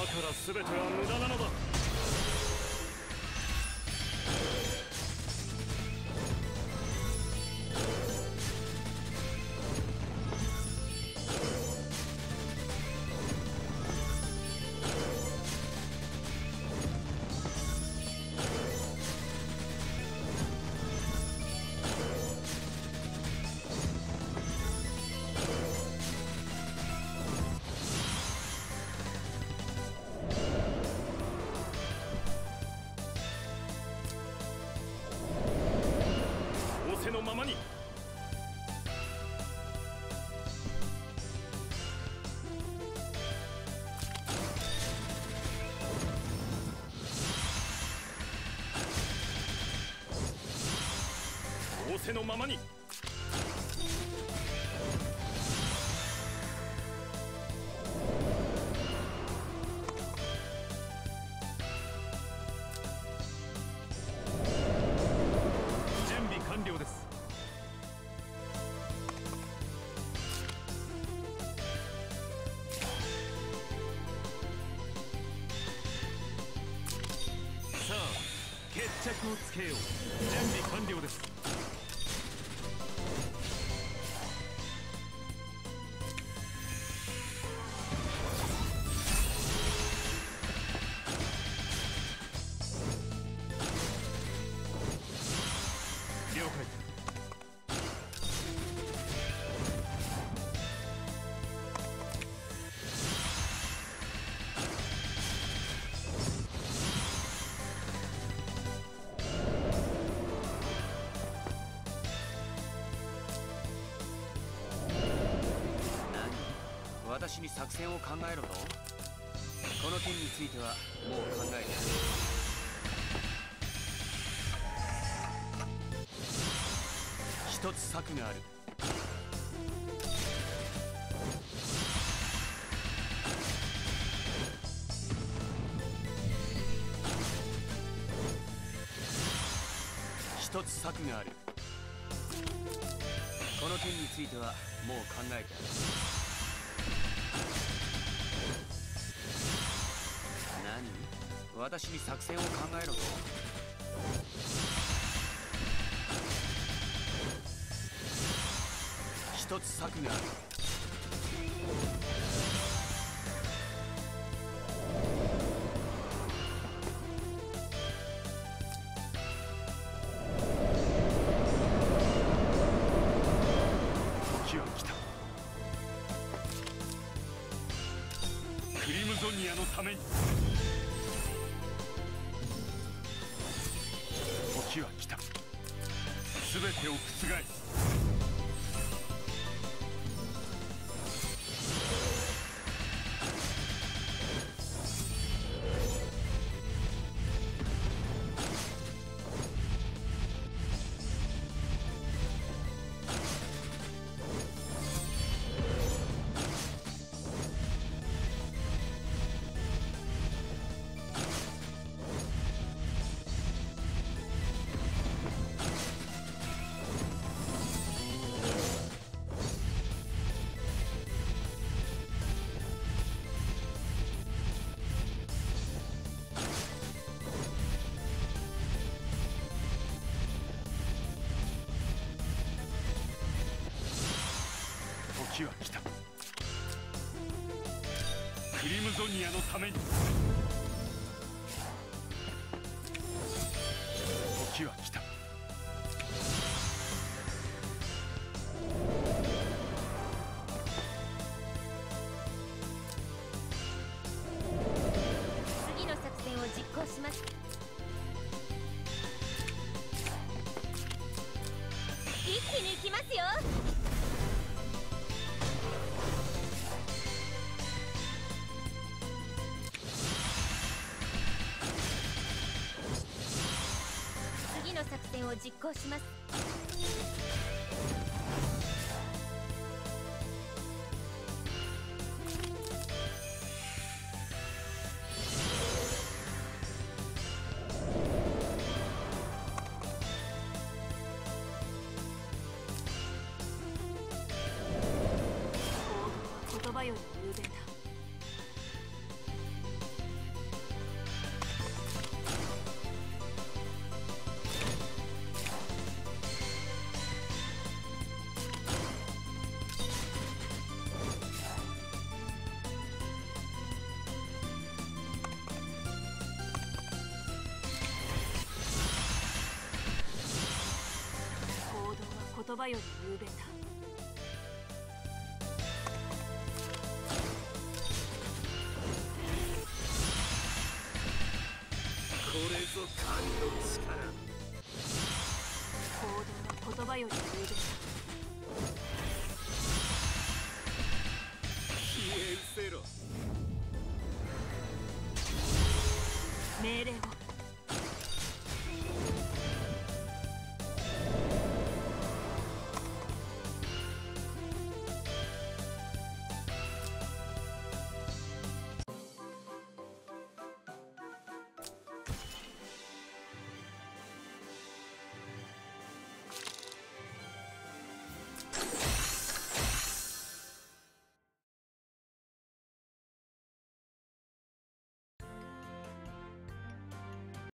だから全ては無駄なのだ。ままに。仰せのままに。決着をつけよう。準備完了です。何私に作戦を考えろと？この件についてはもう考えてある一つ策がある。一つ策がある。この件についてはもう考えてある私に作戦を考えろと。一つ策がある。時は来た。クリムゾニアのために。時は来た。全てを覆す。時は来た。クリムゾニアのために。時は来た。実行します。言葉より雄弁だ。これぞ神の力。行動は言葉より雄弁だ